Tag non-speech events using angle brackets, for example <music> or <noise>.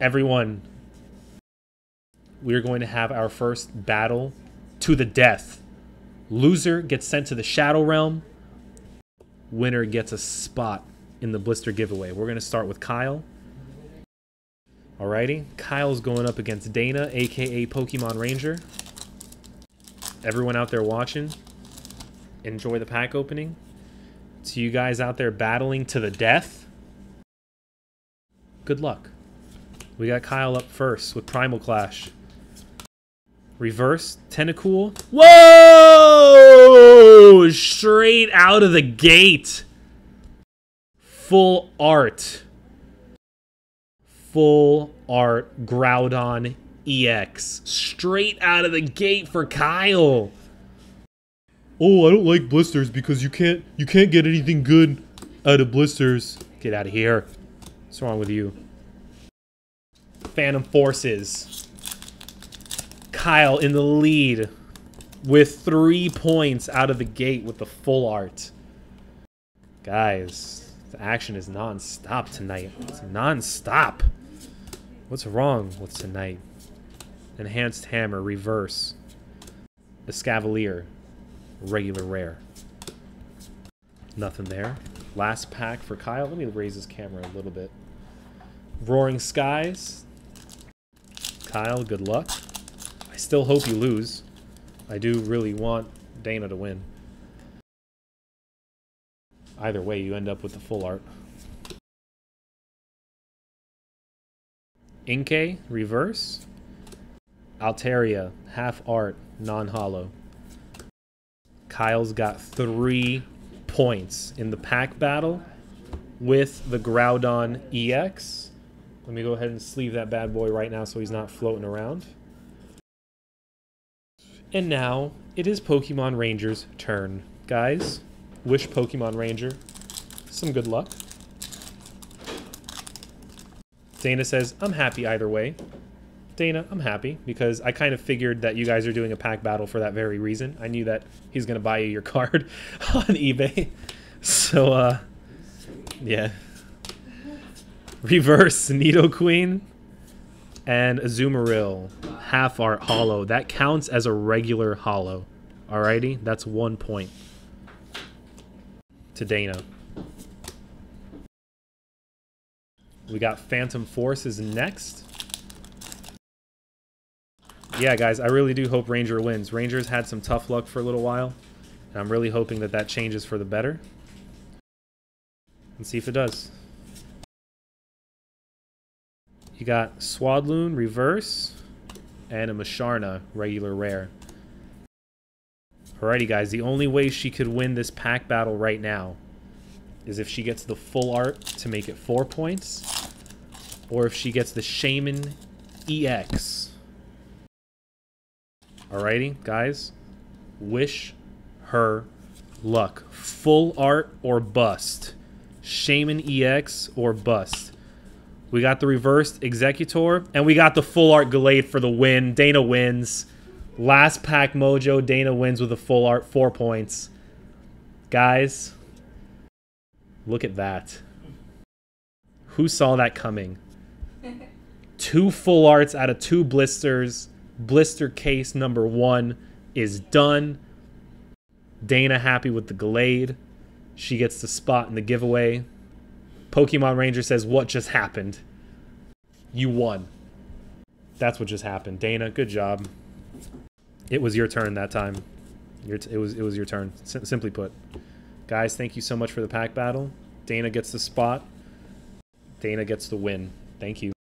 Everyone, we're going to have our first battle to the death. Loser gets sent to the Shadow Realm. Winner gets a spot in the blister giveaway. We're going to start with Kyle. Alrighty, Kyle's going up against Dana, aka Pokemon Ranger. Everyone out there watching, enjoy the pack opening. To you guys out there battling to the death, good luck. We got Kyle up first with Primal Clash. Reverse, Tentacool. Whoa! Straight out of the gate. Full art. Full art Groudon EX. Straight out of the gate for Kyle. Oh, I don't like blisters because you can't you can't get anything good out of blisters. Get out of here. What's wrong with you? Phantom Forces. Kyle in the lead with three points out of the gate with the full art. Guys, the action is non-stop tonight. It's non-stop. What's wrong with tonight? Enhanced Hammer, Reverse. Escavalier, Regular Rare. Nothing there. Last pack for Kyle. Let me raise his camera a little bit. Roaring Skies. Kyle, good luck. I still hope you lose. I do really want Dana to win. Either way, you end up with the full art. Inkay, reverse. Altaria, half art, non-holo. Kyle's got three points in the pack battle with the Groudon EX. Let me go ahead and sleeve that bad boy right now so he's not floating around. And now it is Pokemon Ranger's turn. Guys, wish Pokemon Ranger some good luck. Dana says, I'm happy either way. Dana, I'm happy because I kind of figured that you guys are doing a pack battle for that very reason. I knew that he's going to buy you your <laughs> card on eBay. <laughs> So, uh, yeah. <laughs> Reverse Needle Nidoqueen and Azumarill. Half art holo. That counts as a regular holo. Alrighty? That's one point to Dana. We got Phantom Forces next. Yeah, guys, I really do hope Ranger wins. Ranger's had some tough luck for a little while, and I'm really hoping that that changes for the better. Let's see if it does. You got Swadloon, reverse, and a Musharna, regular rare. Alrighty, guys, the only way she could win this pack battle right now is if she gets the full art to make it four points, or if she gets the Shaymin EX. Alrighty, guys, wish her luck. Full art or bust. Shaymin EX or bust. We got the reversed Exeggutor, and we got the full art Gallade for the win. Dana wins. Last pack mojo, Dana wins with a full art, four points. Guys, look at that. Who saw that coming? <laughs> two full arts out of two blisters. Blister case number one is done. Dana happy with the Gallade. She gets the spot in the giveaway. Pokemon Ranger says, What just happened? You won. That's what just happened. Dana, good job. It was your turn that time. Your it was it was your turn. Simply put, guys, thank you so much for the pack battle. Dana gets the spot. Dana gets the win. Thank you.